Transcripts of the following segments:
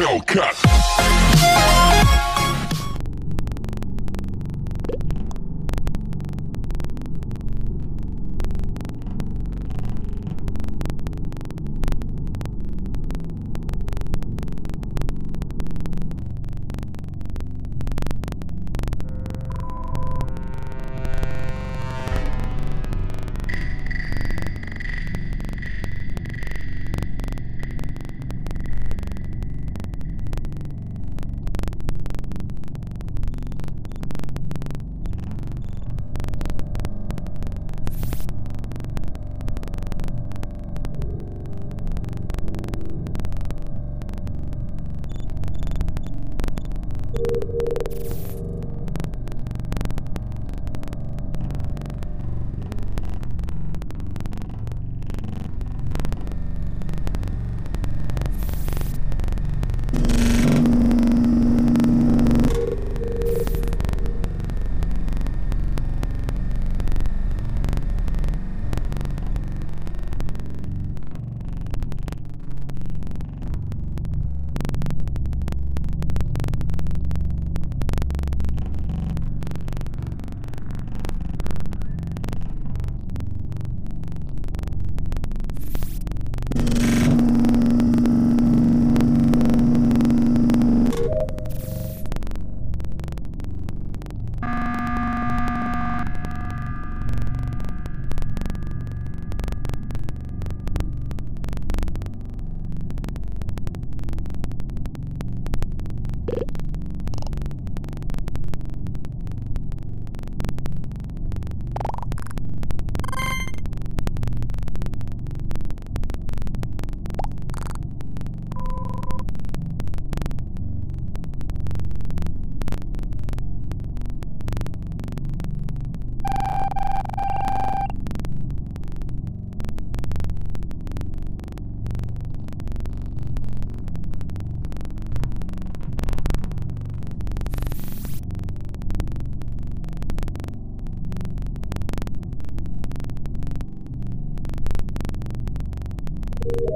Hellcat. You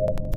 you